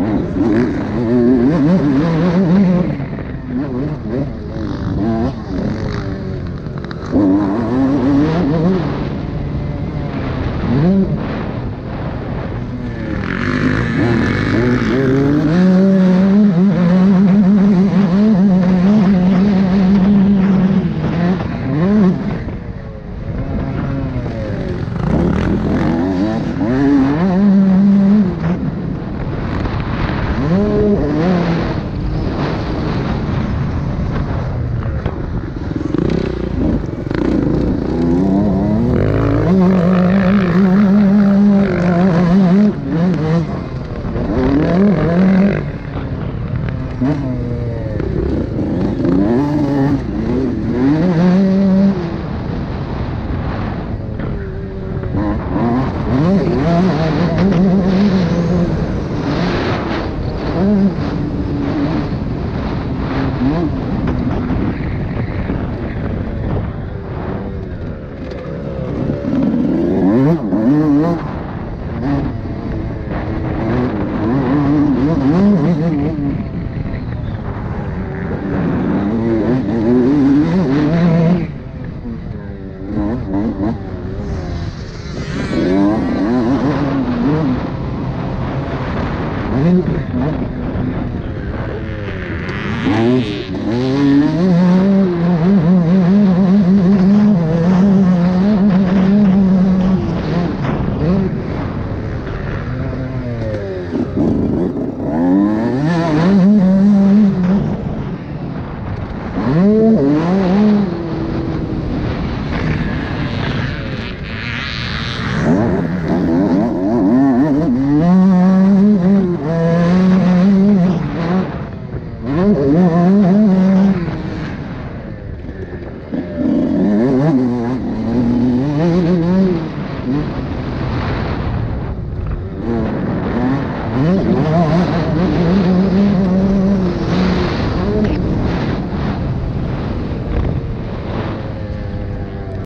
Mm-hmm. Mm-hmm. Mm-hmm.